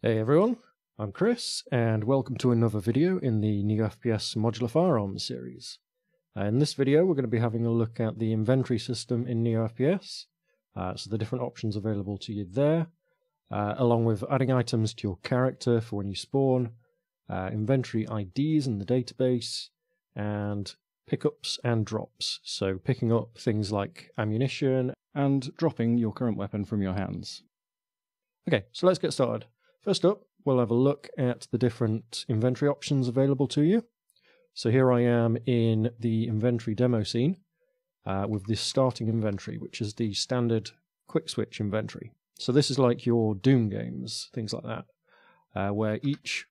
Hey everyone, I'm Chris, and welcome to another video in the NeoFPS Modular Firearms series. Uh, in this video, we're going to be having a look at the inventory system in NeoFPS, uh, so the different options available to you there, uh, along with adding items to your character for when you spawn, uh, inventory IDs in the database, and pickups and drops, so picking up things like ammunition and dropping your current weapon from your hands. Okay, so let's get started. First up, we'll have a look at the different inventory options available to you. So here I am in the inventory demo scene uh, with this starting inventory, which is the standard quick switch inventory. So this is like your Doom games, things like that, uh, where each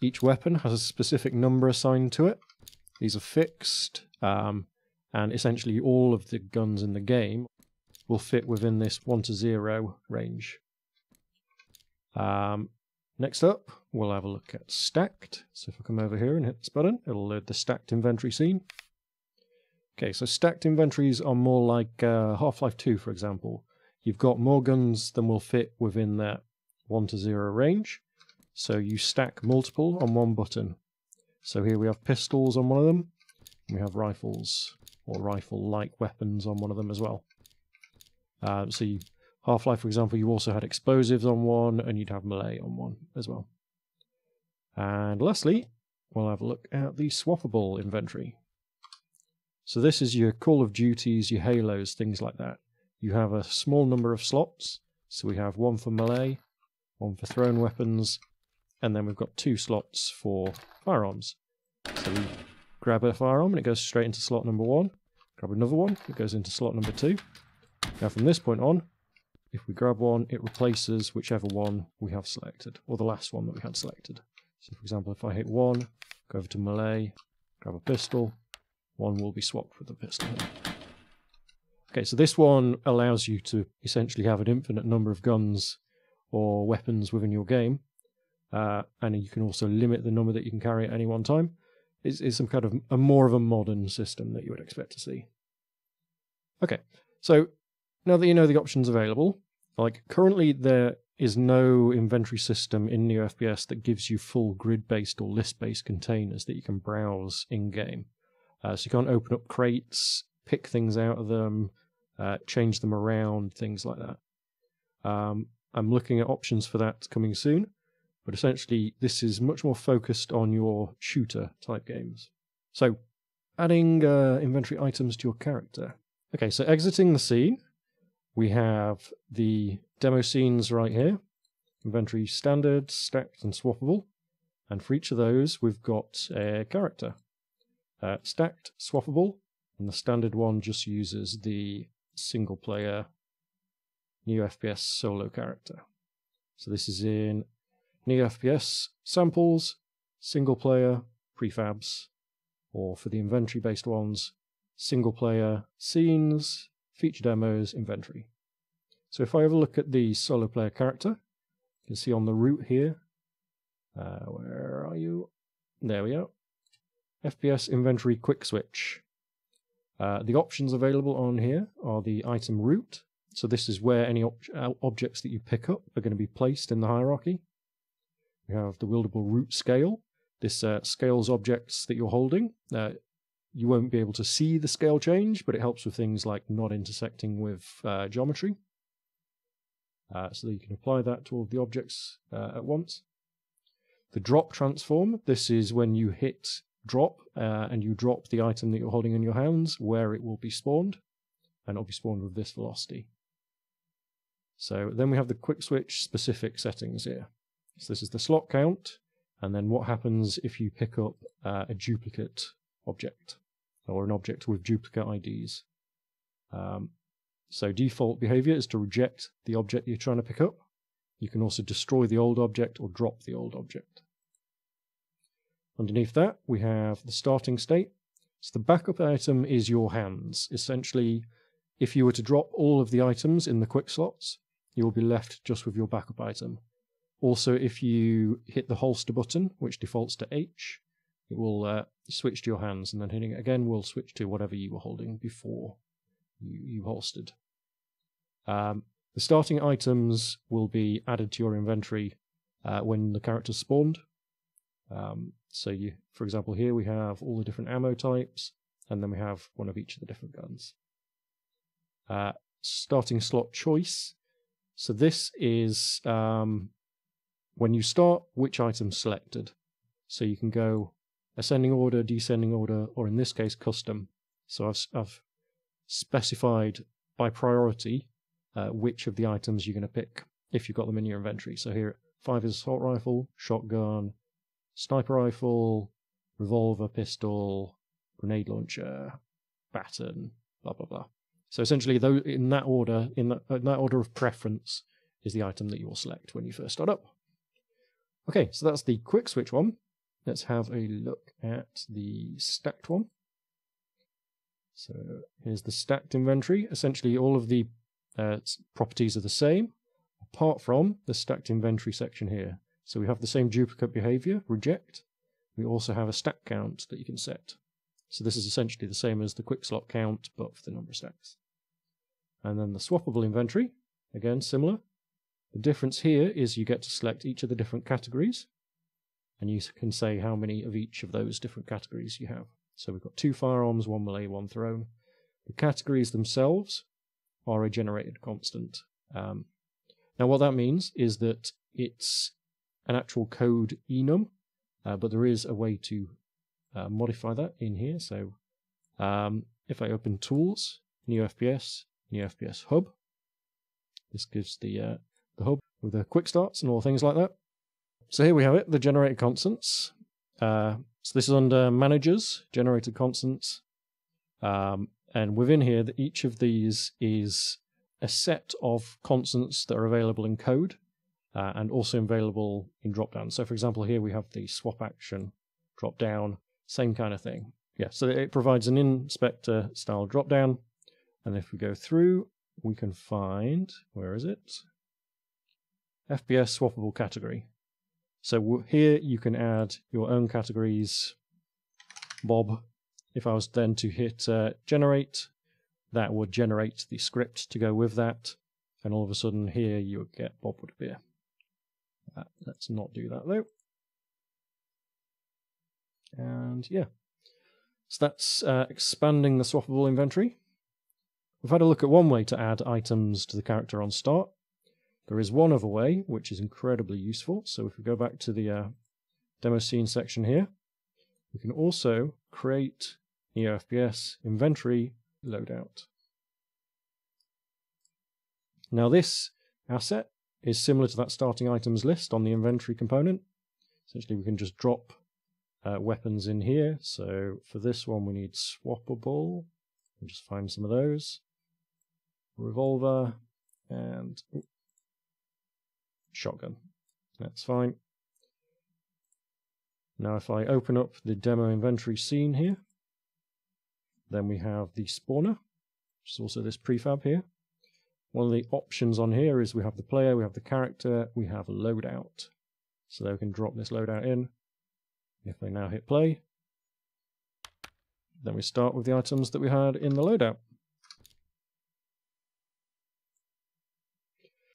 each weapon has a specific number assigned to it. These are fixed, um, and essentially all of the guns in the game will fit within this 1 to 0 range. Um, next up, we'll have a look at stacked. So if I come over here and hit this button, it'll load the stacked inventory scene. Okay, so stacked inventories are more like uh, Half-Life 2, for example. You've got more guns than will fit within that 1 to 0 range. So you stack multiple on one button. So here we have pistols on one of them. we have rifles or rifle-like weapons on one of them as well. Uh, so you Half-Life, for example, you also had explosives on one, and you'd have melee on one as well. And lastly, we'll have a look at the swappable inventory. So this is your Call of Duties, your Halos, things like that. You have a small number of slots. So we have one for melee, one for thrown weapons, and then we've got two slots for firearms. So we grab a firearm and it goes straight into slot number one. Grab another one, it goes into slot number two. Now from this point on, if we grab one, it replaces whichever one we have selected, or the last one that we had selected. So for example, if I hit one, go over to melee, grab a pistol, one will be swapped with the pistol. Okay, so this one allows you to essentially have an infinite number of guns or weapons within your game, uh, and you can also limit the number that you can carry at any one time. It's, it's some kind of a more of a modern system that you would expect to see. Okay, so now that you know the options available, like currently there is no inventory system in NeoFPS that gives you full grid-based or list-based containers that you can browse in-game. Uh, so you can't open up crates, pick things out of them, uh, change them around, things like that. Um, I'm looking at options for that coming soon, but essentially this is much more focused on your shooter type games. So adding uh, inventory items to your character. Okay, so exiting the scene, we have the demo scenes right here, inventory standard, stacked and swappable. And for each of those, we've got a character. Uh, stacked, swappable, and the standard one just uses the single player NeoFPS solo character. So this is in NeoFPS samples, single player, prefabs, or for the inventory based ones, single player scenes, feature demos, inventory. So if I have a look at the solo player character, you can see on the root here, uh, where are you? There we go. FPS inventory quick switch. Uh, the options available on here are the item root. So this is where any ob uh, objects that you pick up are going to be placed in the hierarchy. We have the wieldable root scale. This uh, scales objects that you're holding. Uh, you won't be able to see the scale change, but it helps with things like not intersecting with uh, geometry. Uh, so you can apply that to all of the objects uh, at once. The drop transform, this is when you hit drop uh, and you drop the item that you're holding in your hands where it will be spawned, and it'll be spawned with this velocity. So then we have the quick switch specific settings here. So this is the slot count, and then what happens if you pick up uh, a duplicate object or an object with duplicate IDs. Um, so default behavior is to reject the object you're trying to pick up. You can also destroy the old object or drop the old object. Underneath that, we have the starting state. So the backup item is your hands. Essentially, if you were to drop all of the items in the quick slots, you'll be left just with your backup item. Also, if you hit the holster button, which defaults to H, it will uh, switch to your hands, and then hitting it again will switch to whatever you were holding before you, you holstered. Um, The starting items will be added to your inventory uh, when the character spawned. Um, so you, for example, here we have all the different ammo types, and then we have one of each of the different guns. Uh, starting slot choice. So this is um, when you start, which item selected. So you can go ascending order, descending order, or in this case, custom. So I've, I've specified by priority uh, which of the items you're going to pick if you've got them in your inventory. So here, five is assault rifle, shotgun, sniper rifle, revolver, pistol, grenade launcher, baton, blah blah blah. So essentially, though in that order, in in that order of preference, is the item that you will select when you first start up. Okay, so that's the quick switch one. Let's have a look at the stacked one. So here's the stacked inventory. Essentially, all of the uh, properties are the same, apart from the stacked inventory section here. So we have the same duplicate behavior, reject. We also have a stack count that you can set. So this is essentially the same as the quick slot count, but for the number of stacks. And then the swappable inventory, again, similar. The difference here is you get to select each of the different categories, and you can say how many of each of those different categories you have. So we've got two firearms, one melee, one thrown. The categories themselves are a generated constant. Um, now, what that means is that it's an actual code enum, uh, but there is a way to uh, modify that in here. So um, if I open Tools, NeoFPS, New FPS Hub, this gives the uh, the hub with the quick starts and all things like that. So here we have it, the generated constants. Uh, so this is under managers, generated constants. Um, and within here, each of these is a set of constants that are available in code uh, and also available in dropdown. So for example, here we have the swap action drop down, same kind of thing. Yeah, so it provides an inspector style dropdown. And if we go through, we can find, where is it? FPS swappable category. So here you can add your own categories. Bob, if I was then to hit uh, generate, that would generate the script to go with that. And all of a sudden here you would get Bob would appear. Uh, let's not do that though. And yeah, so that's uh, expanding the swappable inventory. We've had a look at one way to add items to the character on start. There is one other way, which is incredibly useful. So if we go back to the uh, demo scene section here, we can also create NeoFPS inventory loadout. Now this asset is similar to that starting items list on the inventory component. Essentially we can just drop uh, weapons in here. So for this one we need swappable. We'll just find some of those. Revolver and shotgun. That's fine. Now if I open up the demo inventory scene here, then we have the spawner, which is also this prefab here. One of the options on here is we have the player, we have the character, we have a loadout. So we can drop this loadout in. If I now hit play, then we start with the items that we had in the loadout.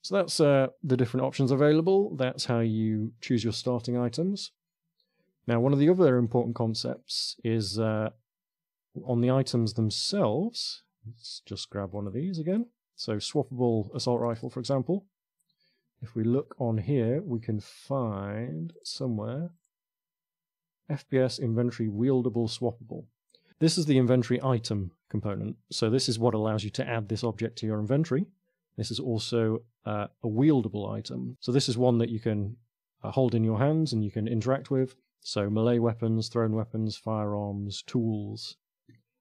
So that's uh, the different options available. That's how you choose your starting items. Now, one of the other important concepts is uh, on the items themselves. Let's just grab one of these again. So swappable assault rifle, for example. If we look on here, we can find somewhere FPS inventory wieldable swappable. This is the inventory item component. So this is what allows you to add this object to your inventory. This is also uh, a wieldable item. So this is one that you can uh, hold in your hands and you can interact with. So melee weapons, thrown weapons, firearms, tools.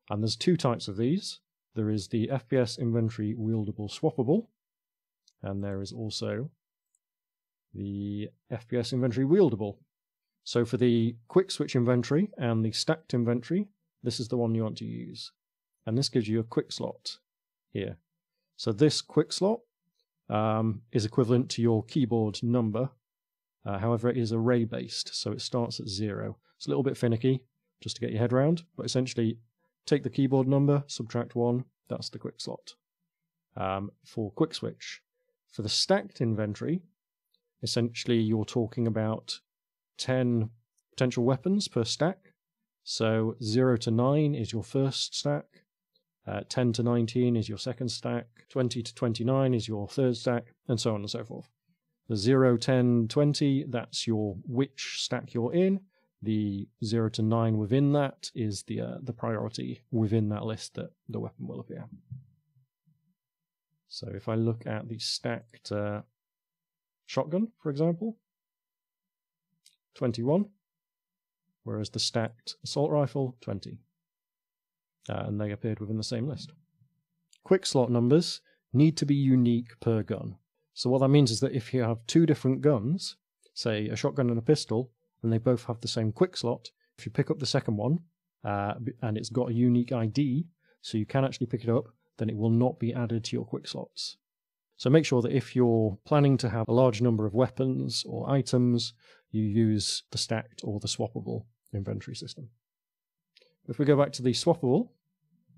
And there's two types of these. There is the FPS inventory wieldable swappable, and there is also the FPS inventory wieldable. So for the quick switch inventory and the stacked inventory, this is the one you want to use. And this gives you a quick slot here. So this quick slot um, is equivalent to your keyboard number. Uh, however, it is array based, so it starts at zero. It's a little bit finicky just to get your head around, but essentially take the keyboard number, subtract one, that's the quick slot. Um, for quick switch, For the stacked inventory, essentially you're talking about 10 potential weapons per stack. So 0 to 9 is your first stack, uh, 10 to 19 is your second stack, 20 to 29 is your third stack, and so on and so forth. The 0, 10, 20, that's your which stack you're in. The 0 to 9 within that is the uh, the priority within that list that the weapon will appear. So if I look at the stacked uh, shotgun, for example, 21, whereas the stacked assault rifle, 20. Uh, and they appeared within the same list. Quick slot numbers need to be unique per gun. So what that means is that if you have two different guns, say a shotgun and a pistol, and they both have the same quick slot, if you pick up the second one uh, and it's got a unique ID, so you can actually pick it up, then it will not be added to your quick slots. So make sure that if you're planning to have a large number of weapons or items, you use the stacked or the swappable inventory system. If we go back to the swappable,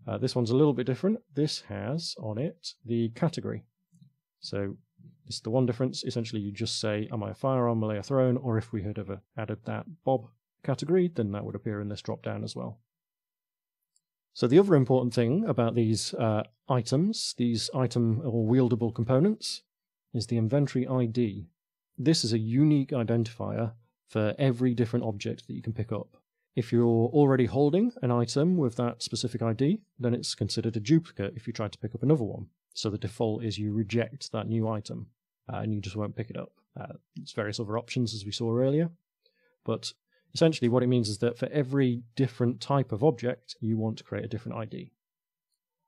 uh, this one's a little bit different. This has on it the category. So this is the one difference. Essentially, you just say, am I a firearm, melee, or thrown? Or if we had ever added that Bob category, then that would appear in this drop down as well. So the other important thing about these uh, items, these item or wieldable components, is the inventory ID. This is a unique identifier for every different object that you can pick up. If you're already holding an item with that specific ID, then it's considered a duplicate if you try to pick up another one. So the default is you reject that new item uh, and you just won't pick it up. Uh, there's various other options as we saw earlier. But essentially, what it means is that for every different type of object, you want to create a different ID.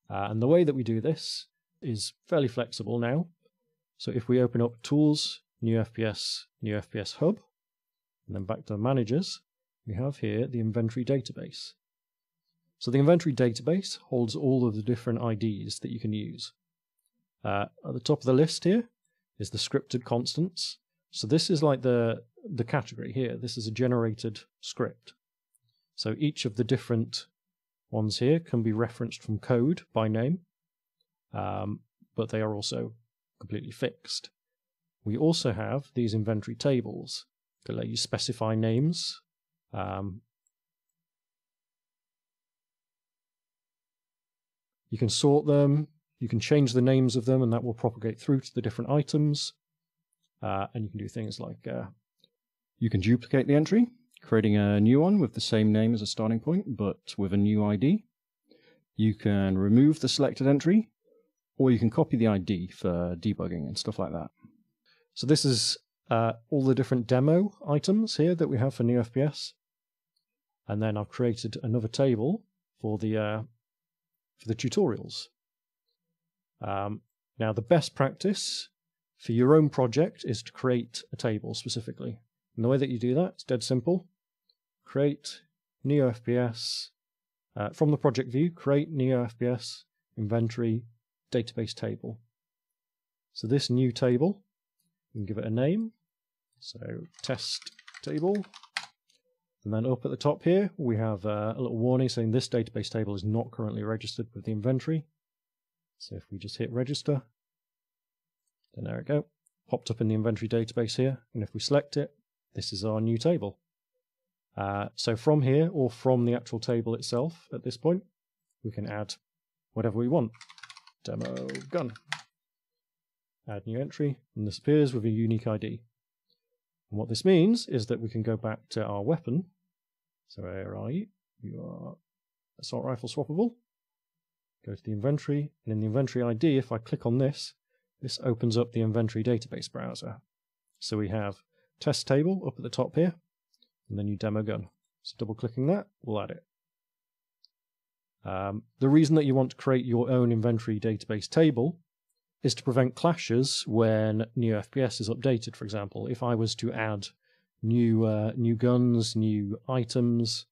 Uh, and the way that we do this is fairly flexible now. So if we open up Tools, NeoFPS, New FPS Hub, and then back to Managers, we have here the inventory database. So the inventory database holds all of the different IDs that you can use. Uh, at the top of the list here is the scripted constants. So this is like the, the category here. This is a generated script. So each of the different ones here can be referenced from code by name, um, but they are also completely fixed. We also have these inventory tables that let you specify names um, you can sort them, you can change the names of them, and that will propagate through to the different items. Uh, and you can do things like uh, you can duplicate the entry, creating a new one with the same name as a starting point, but with a new ID. You can remove the selected entry, or you can copy the ID for debugging and stuff like that. So this is uh, all the different demo items here that we have for NeoFPS and then I've created another table for the uh, for the tutorials. Um, now, the best practice for your own project is to create a table specifically. And the way that you do that is dead simple. Create NeoFPS uh, from the project view. Create NeoFPS inventory database table. So this new table, you can give it a name. So test table. And then up at the top here, we have uh, a little warning saying this database table is not currently registered with the inventory. So if we just hit register, then there we go, popped up in the inventory database here. And if we select it, this is our new table. Uh, so from here, or from the actual table itself at this point, we can add whatever we want. Demo gun. Add new entry, and this appears with a unique ID. And what this means is that we can go back to our weapon. So where are you? You are assault rifle swappable. Go to the inventory, and in the inventory ID, if I click on this, this opens up the inventory database browser. So we have test table up at the top here, and then you demo gun. So double clicking that we'll add it. Um, the reason that you want to create your own inventory database table is to prevent clashes when NeoFPS is updated. For example, if I was to add new uh, new guns, new items,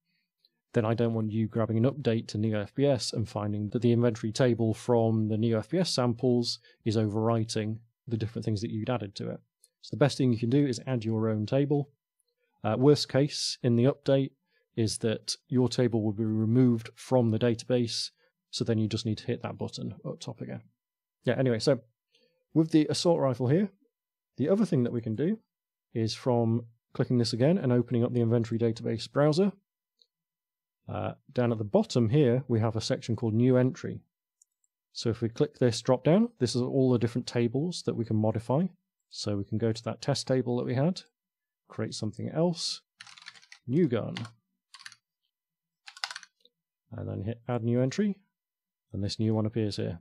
then I don't want you grabbing an update to NeoFPS and finding that the inventory table from the NeoFPS samples is overwriting the different things that you'd added to it. So the best thing you can do is add your own table. Uh, worst case in the update is that your table will be removed from the database, so then you just need to hit that button up top again yeah, anyway, so With the assault rifle here, the other thing that we can do is from clicking this again and opening up the inventory database browser. Uh, down at the bottom here, we have a section called New Entry. So if we click this drop down, this is all the different tables that we can modify. So we can go to that test table that we had, create something else, new gun, and then hit add new entry, and this new one appears here,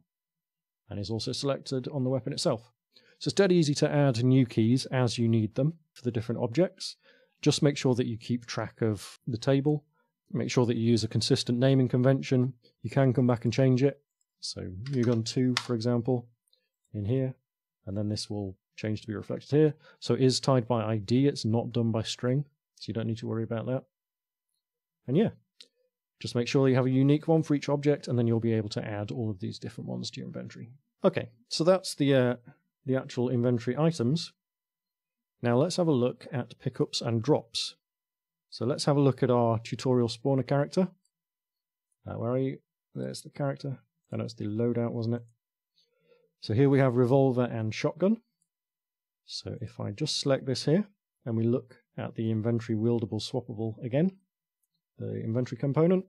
and is also selected on the weapon itself. So it's dead easy to add new keys as you need them for the different objects. Just make sure that you keep track of the table. Make sure that you use a consistent naming convention. You can come back and change it. So gun 2, for example, in here, and then this will change to be reflected here. So it is tied by ID, it's not done by string, so you don't need to worry about that. And yeah, just make sure you have a unique one for each object, and then you'll be able to add all of these different ones to your inventory. Okay, so that's the uh, the actual inventory items. Now let's have a look at pickups and drops. So let's have a look at our tutorial spawner character. Uh, where are you? There's the character. I know it's the loadout, wasn't it? So here we have revolver and shotgun. So if I just select this here and we look at the inventory wieldable swappable again, the inventory component,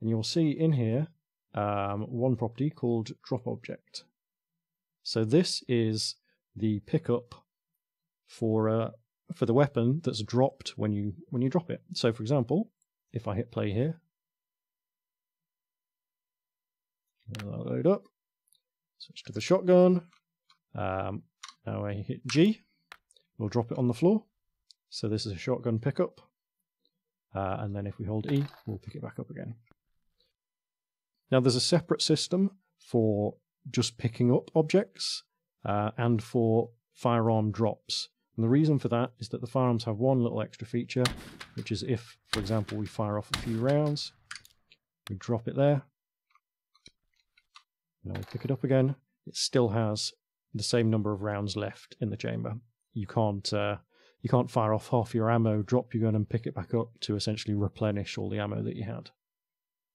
and you'll see in here um, one property called drop object. So this is the pickup for uh, for the weapon that's dropped when you when you drop it. So for example, if I hit play here, load up, switch to the shotgun. Um, now I hit G, we'll drop it on the floor. So this is a shotgun pickup. Uh, and then if we hold E, we'll pick it back up again. Now there's a separate system for just picking up objects uh, and for firearm drops. And the reason for that is that the firearms have one little extra feature, which is if, for example, we fire off a few rounds, we drop it there, now we pick it up again, it still has the same number of rounds left in the chamber. You can't uh, you can't fire off half your ammo, drop your gun, and pick it back up to essentially replenish all the ammo that you had.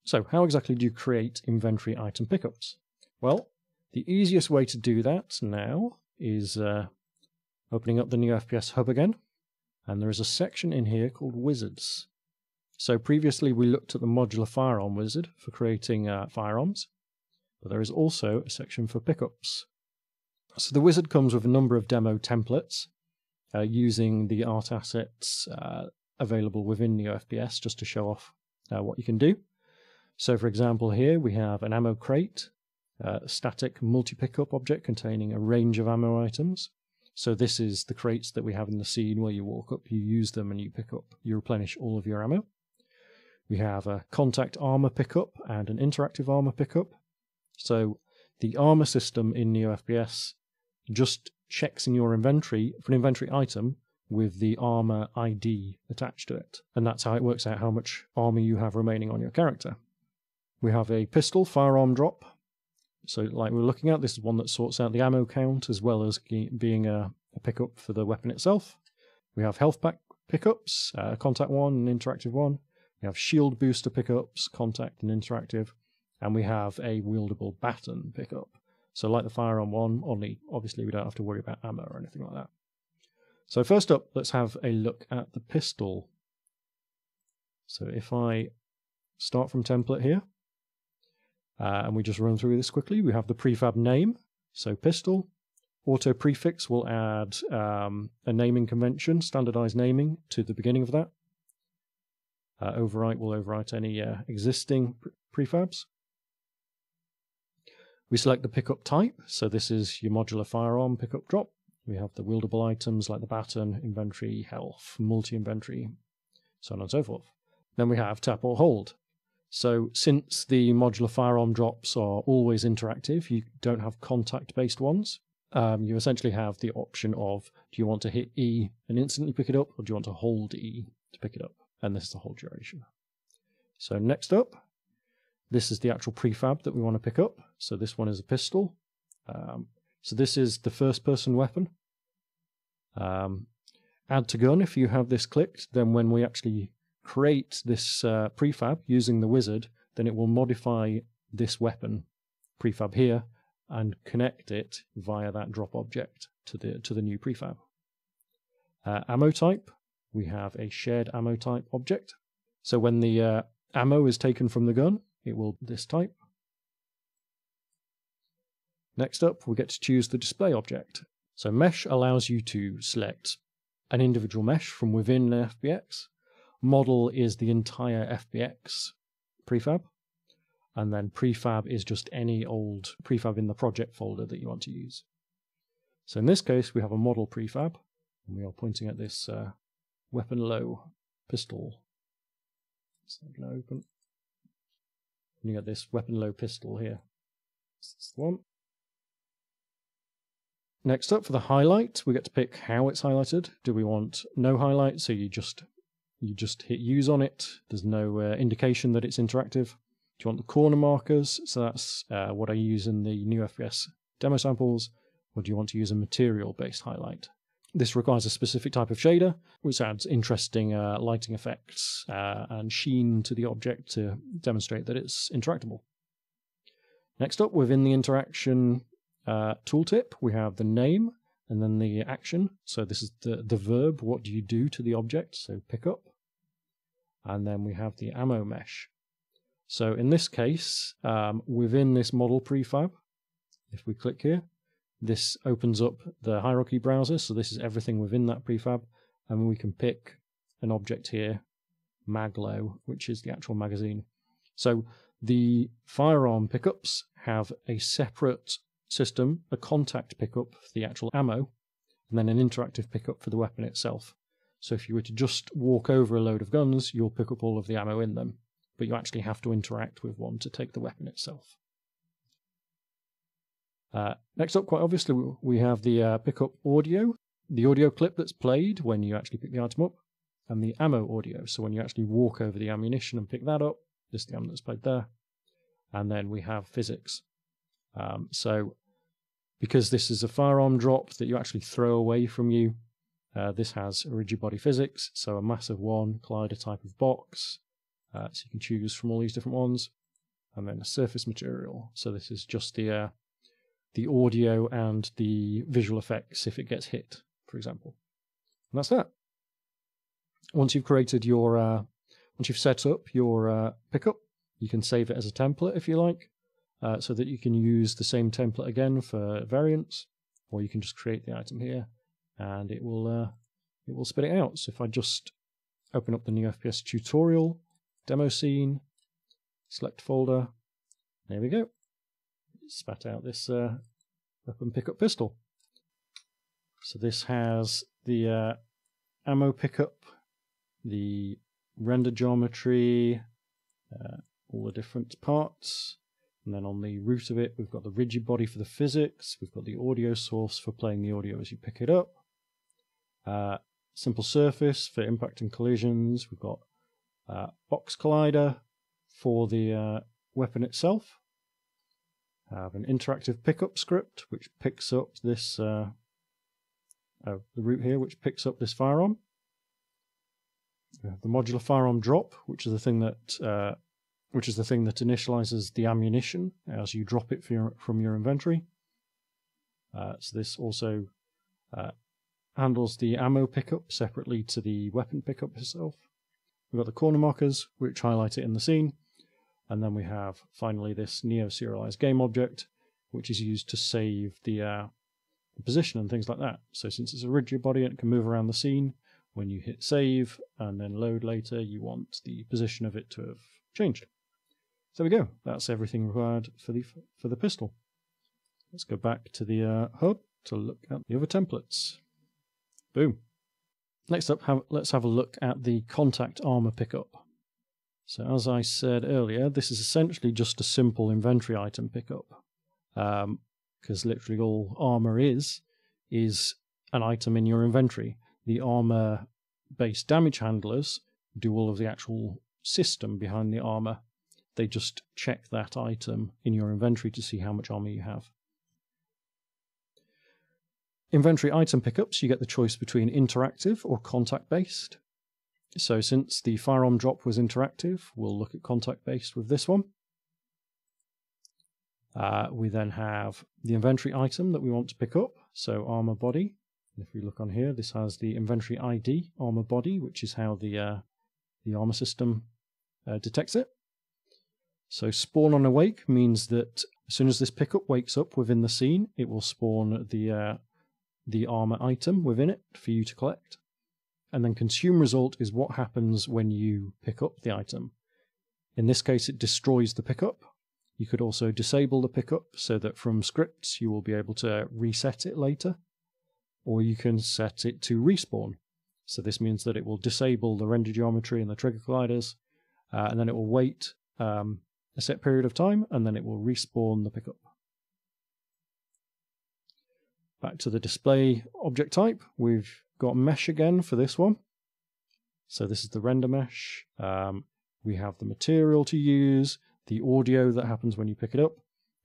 So, how exactly do you create inventory item pickups? Well, the easiest way to do that now is uh, opening up the NeoFPS hub again, and there is a section in here called Wizards. So previously we looked at the modular firearm wizard for creating uh, firearms, but there is also a section for pickups. So the wizard comes with a number of demo templates uh, using the art assets uh, available within NeoFPS just to show off uh, what you can do. So for example here we have an ammo crate, uh, static multi-pickup object containing a range of ammo items. So this is the crates that we have in the scene where you walk up, you use them and you pick up, you replenish all of your ammo. We have a contact armor pickup and an interactive armor pickup. So the armor system in Neo NeoFPS just checks in your inventory for an inventory item with the armor ID attached to it. And that's how it works out how much armor you have remaining on your character. We have a pistol firearm drop. So, like we're looking at, this is one that sorts out the ammo count as well as being a, a pickup for the weapon itself. We have health pack pickups, uh, contact one and interactive one. We have shield booster pickups, contact and interactive and we have a wieldable baton pickup. So like the firearm one, only obviously we don't have to worry about ammo or anything like that. So first up, let's have a look at the pistol. So if I start from template here, uh, and we just run through this quickly, we have the prefab name, so pistol. Auto prefix will add um, a naming convention, standardized naming, to the beginning of that. Uh, overwrite will overwrite any uh, existing prefabs. We select the pickup type, so this is your modular firearm pickup drop. We have the wieldable items like the baton, inventory, health, multi-inventory, so on and so forth. Then we have tap or hold. So since the modular firearm drops are always interactive, you don't have contact-based ones. Um, you essentially have the option of do you want to hit E and instantly pick it up, or do you want to hold E to pick it up? And this is the whole duration. So next up, this is the actual prefab that we want to pick up. So this one is a pistol. Um, so this is the first person weapon. Um, add to gun, if you have this clicked, then when we actually create this uh, prefab using the wizard, then it will modify this weapon prefab here and connect it via that drop object to the to the new prefab. Uh, ammo type, we have a shared ammo type object. So when the uh, ammo is taken from the gun, it will this type. Next up, we get to choose the display object. So mesh allows you to select an individual mesh from within an FBX. Model is the entire FBX prefab. And then prefab is just any old prefab in the project folder that you want to use. So in this case, we have a model prefab, and we are pointing at this uh, weapon low pistol. So I'm going to open. Pointing at this weapon low pistol here. This the one. Next up for the highlight, we get to pick how it's highlighted. Do we want no highlight, so you just you just hit use on it. There's no uh, indication that it's interactive. Do you want the corner markers? So that's uh, what I use in the NeoFPS demo samples. Or do you want to use a material-based highlight? This requires a specific type of shader, which adds interesting uh, lighting effects uh, and sheen to the object to demonstrate that it's interactable. Next up, within the interaction uh, tooltip, we have the name and then the action. So this is the, the verb, what do you do to the object? So pick up. And then we have the ammo mesh. So in this case, um, within this model prefab, if we click here, this opens up the hierarchy browser. So this is everything within that prefab. And we can pick an object here, Maglo, which is the actual magazine. So the firearm pickups have a separate system, a contact pickup for the actual ammo, and then an interactive pickup for the weapon itself. So if you were to just walk over a load of guns, you'll pick up all of the ammo in them, but you actually have to interact with one to take the weapon itself. Uh, next up, quite obviously, we have the uh, pickup audio, the audio clip that's played when you actually pick the item up, and the ammo audio. So when you actually walk over the ammunition and pick that up, this is the ammo that's played there. And then we have physics. Um, so, because this is a firearm drop that you actually throw away from you, uh, this has rigid body physics, so a massive one, collider type of box. Uh, so you can choose from all these different ones, and then a surface material. So this is just the uh, the audio and the visual effects if it gets hit, for example. And that's that. Once you've created your, uh, once you've set up your uh, pickup, you can save it as a template if you like, uh, so that you can use the same template again for variants, or you can just create the item here and it will uh, it will spit it out. So if I just open up the NeoFPS tutorial demo scene, select folder, there we go. Spat out this uh, weapon pickup pistol. So this has the uh, ammo pickup, the render geometry, uh, all the different parts, and then on the root of it, we've got the rigid body for the physics. We've got the audio source for playing the audio as you pick it up. Uh, simple surface for impact and collisions. We've got uh, box collider for the uh, weapon itself. have an interactive pickup script which picks up this uh, uh, the root here, which picks up this firearm. We have the modular firearm drop, which is the thing that uh, which is the thing that initializes the ammunition as you drop it your, from your inventory. Uh, so this also uh, handles the ammo pickup separately to the weapon pickup itself. We've got the corner markers, which highlight it in the scene. And then we have finally this neo serialized game object, which is used to save the, uh, the position and things like that. So since it's a rigid body and it can move around the scene, when you hit save and then load later, you want the position of it to have changed. There we go. That's everything required for the for the pistol. Let's go back to the uh, hub to look at the other templates. Boom. Next up, have, let's have a look at the contact armor pickup. So as I said earlier, this is essentially just a simple inventory item pickup. Because um, literally all armor is, is an item in your inventory. The armor based damage handlers do all of the actual system behind the armor they just check that item in your inventory to see how much armor you have. Inventory item pickups, you get the choice between interactive or contact based. So, since the firearm drop was interactive, we'll look at contact based with this one. Uh, we then have the inventory item that we want to pick up, so armor body. If we look on here, this has the inventory ID armor body, which is how the uh, the armor system uh, detects it. So spawn on awake means that as soon as this pickup wakes up within the scene, it will spawn the uh, the armor item within it for you to collect. And then consume result is what happens when you pick up the item. In this case, it destroys the pickup. You could also disable the pickup so that from scripts you will be able to reset it later. Or you can set it to respawn. So this means that it will disable the render geometry and the trigger colliders, uh, and then it will wait um, a set period of time, and then it will respawn the pickup. Back to the display object type, we've got mesh again for this one. So this is the render mesh. Um, we have the material to use, the audio that happens when you pick it up.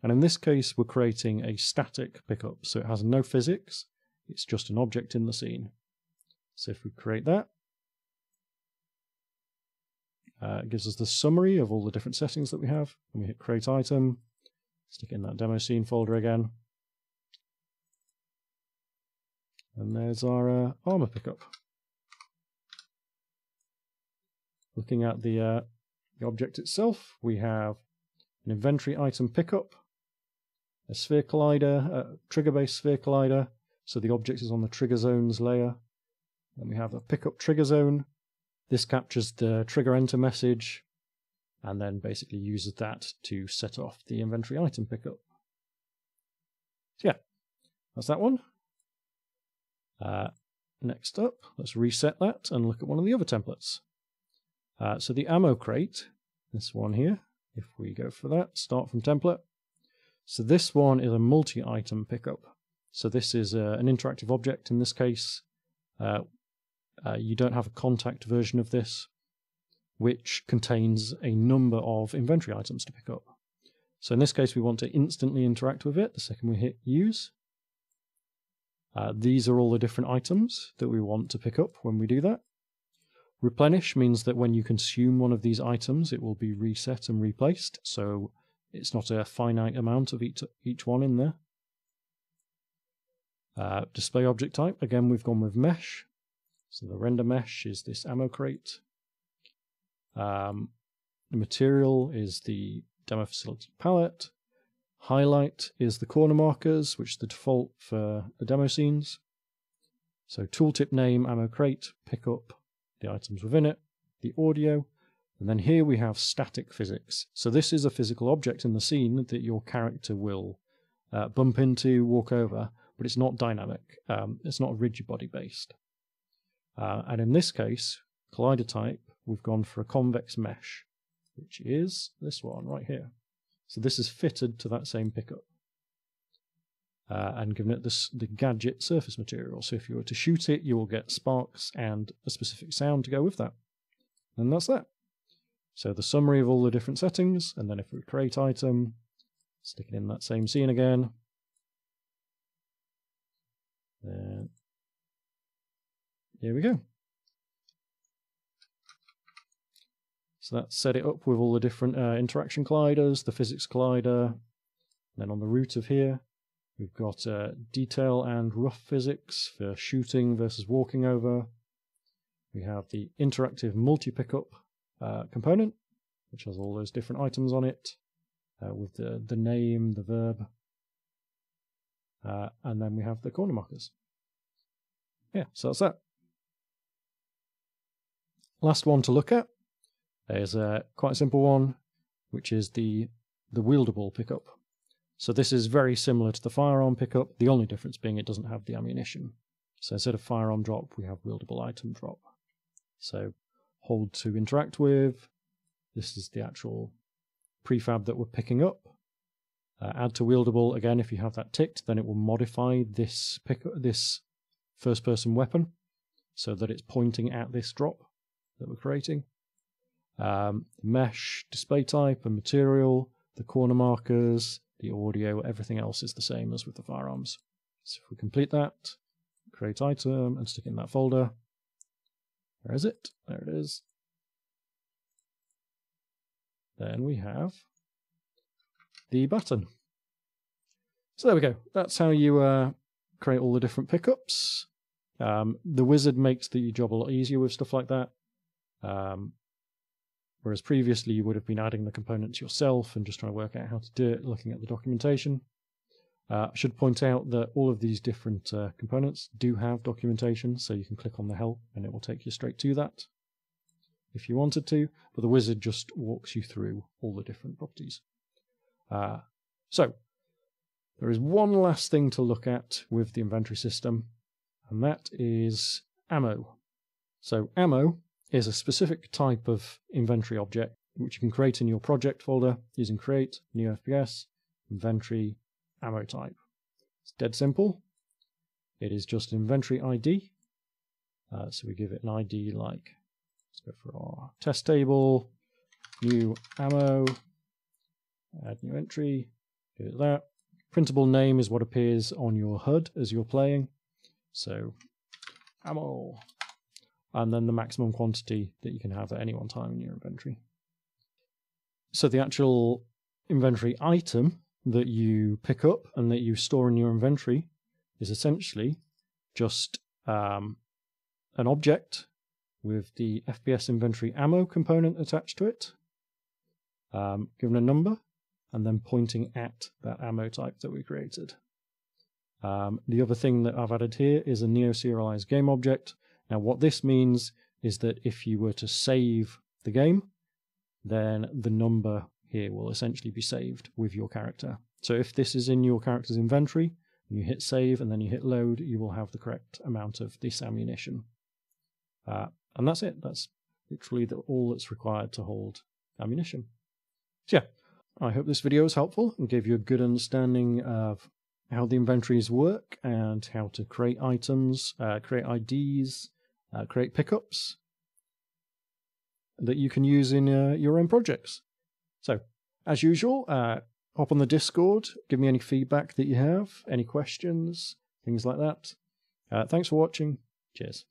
And in this case, we're creating a static pickup. So it has no physics. It's just an object in the scene. So if we create that, uh, it gives us the summary of all the different settings that we have. And we hit create item, stick it in that demo scene folder again. And there's our uh, armor pickup. Looking at the, uh, the object itself, we have an inventory item pickup, a sphere collider, a trigger-based sphere collider, so the object is on the trigger zones layer. Then we have a pickup trigger zone. This captures the trigger enter message and then basically uses that to set off the inventory item pickup. So yeah, that's that one. Uh, next up, let's reset that and look at one of the other templates. Uh, so the ammo crate, this one here, if we go for that, start from template. So this one is a multi-item pickup. So this is uh, an interactive object in this case. Uh, uh, you don't have a contact version of this, which contains a number of inventory items to pick up. So in this case, we want to instantly interact with it the second we hit use. Uh, these are all the different items that we want to pick up when we do that. Replenish means that when you consume one of these items, it will be reset and replaced. So it's not a finite amount of each, each one in there. Uh, display object type, again, we've gone with mesh. So the render mesh is this ammo crate. Um, the material is the demo facility palette. Highlight is the corner markers, which is the default for the demo scenes. So tooltip name, ammo crate, pick up the items within it, the audio, and then here we have static physics. So this is a physical object in the scene that your character will uh, bump into, walk over, but it's not dynamic. Um, it's not rigid body based. Uh, and in this case, collider type, we've gone for a convex mesh, which is this one right here. So this is fitted to that same pickup. Uh, and given it this, the gadget surface material. So if you were to shoot it, you will get sparks and a specific sound to go with that. And that's that. So the summary of all the different settings, and then if we create item, stick it in that same scene again. Then here we go. So that set it up with all the different uh, interaction colliders, the physics collider. Then on the root of here, we've got uh, detail and rough physics for shooting versus walking over. We have the interactive multi-pickup uh, component, which has all those different items on it, uh, with the, the name, the verb. Uh, and then we have the corner markers. Yeah, so that's that. Last one to look at is a quite a simple one, which is the the wieldable pickup. So this is very similar to the firearm pickup, the only difference being it doesn't have the ammunition. So instead of firearm drop, we have wieldable item drop. So hold to interact with. This is the actual prefab that we're picking up. Uh, add to wieldable again. If you have that ticked, then it will modify this pick this first person weapon so that it's pointing at this drop that we're creating um, mesh, display type and material, the corner markers, the audio, everything else is the same as with the firearms. So if we complete that, create item and stick in that folder. Where is it? There it is. Then we have the button. So there we go. That's how you uh, create all the different pickups. Um, the wizard makes the job a lot easier with stuff like that. Um, whereas previously you would have been adding the components yourself and just trying to work out how to do it, looking at the documentation. Uh, I should point out that all of these different uh, components do have documentation, so you can click on the help and it will take you straight to that if you wanted to, but the wizard just walks you through all the different properties. Uh, so, there is one last thing to look at with the inventory system, and that is ammo. So, ammo is a specific type of inventory object which you can create in your project folder using create, NeoFPS, inventory, ammo type. It's dead simple. It is just an inventory ID. Uh, so we give it an ID like, let's go for our test table, new ammo, add new entry, give it that. Printable name is what appears on your HUD as you're playing. So ammo, and then the maximum quantity that you can have at any one time in your inventory. So the actual inventory item that you pick up and that you store in your inventory is essentially just um, an object with the FPS inventory ammo component attached to it, um, given a number, and then pointing at that ammo type that we created. Um, the other thing that I've added here is a neo-serialized game object. Now, what this means is that if you were to save the game, then the number here will essentially be saved with your character. So if this is in your character's inventory, and you hit save and then you hit load, you will have the correct amount of this ammunition. Uh, and that's it. That's literally the, all that's required to hold ammunition. So yeah, I hope this video was helpful and gave you a good understanding of how the inventories work and how to create items, uh, create IDs, uh, create pickups that you can use in uh, your own projects. So, as usual, uh, hop on the Discord, give me any feedback that you have, any questions, things like that. Uh, thanks for watching. Cheers.